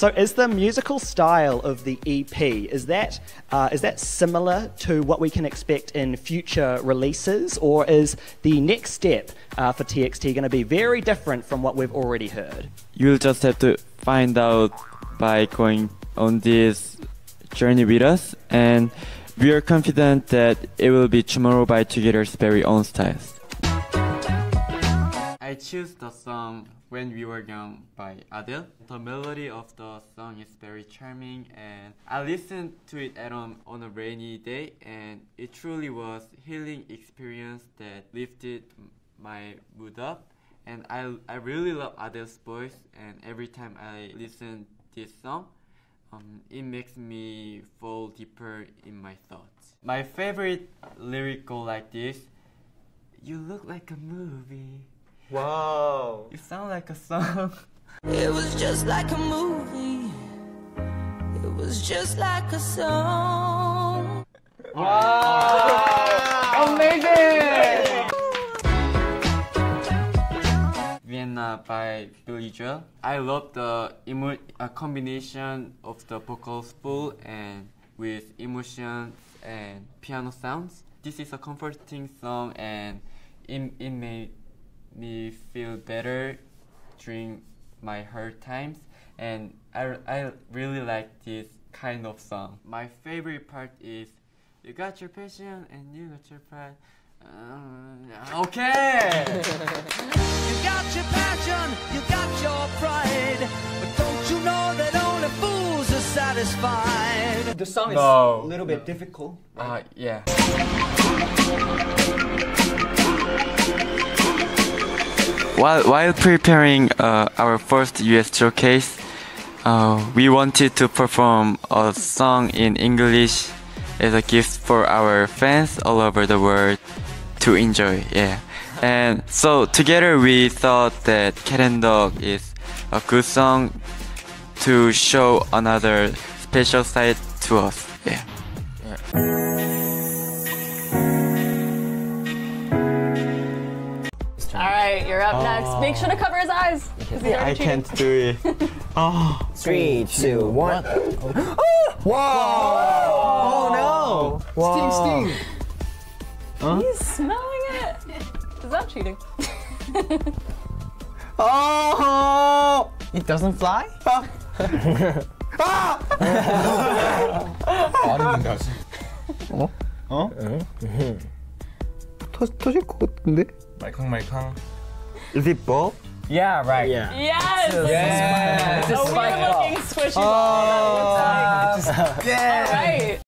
So, is the musical style of the EP is that uh, is that similar to what we can expect in future releases, or is the next step uh, for TXT going to be very different from what we've already heard? You'll just have to find out by going on this journey with us, and we are confident that it will be Tomorrow by Together's very own styles. I choose the song When We Were Young by Adele. The melody of the song is very charming and I listened to it at home on a rainy day and it truly was healing experience that lifted my mood up and I, I really love Adele's voice and every time I listen this song um, it makes me fall deeper in my thoughts. My favorite lyric go like this You look like a movie. Wow. You sound like a song. It was just like a movie. It was just like a song. Wow! wow. Amazing! Vienna by Billy Joel. I love the emo- uh, combination of the vocals full and with emotions and piano sounds. This is a comforting song and it, it made me feel better during my hard times and I, I really like this kind of song. My favorite part is you got your passion and you got your pride. Uh, okay. You got your passion, you got your pride. But don't you know that only fools are satisfied? The song is No. a little bit difficult. Uh, yeah. While, while preparing uh, our first US showcase, uh, we wanted to perform a song in English as a gift for our fans all over the world to enjoy. Yeah. And so together we thought that Cat and Dog is a good song to show another special side to us. Yeah. All right, you're up next. Make sure to cover his eyes. 'cause he's already cheating. do it. Three, two, one. Whoa! Oh no! Sting, sting. He's smelling it. Is that cheating? Oh! It doesn't fly? 터, 터질 것 같은데? 말캉말캉. Is it ball? Yeah, right. Yeah. Yes. Yeah. A weird looking squishy ball. That looks like. All right.